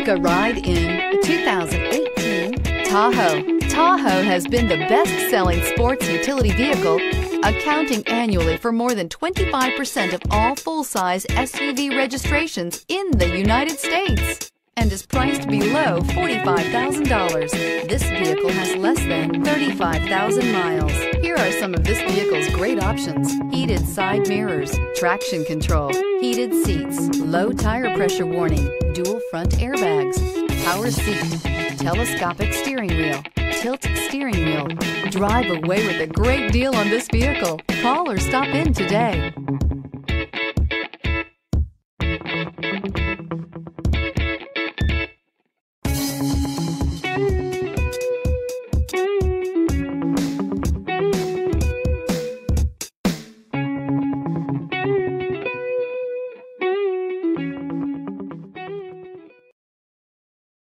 Take a ride in the 2018 Tahoe. Tahoe has been the best-selling sports utility vehicle, accounting annually for more than 25% of all full-size SUV registrations in the United States and is priced below $45,000. This vehicle has less than 35,000 miles. Here are some of this vehicle's great options. Heated side mirrors, traction control, heated seats, low tire pressure warning, dual front airbags, power seat, telescopic steering wheel, tilt steering wheel. Drive away with a great deal on this vehicle. Call or stop in today.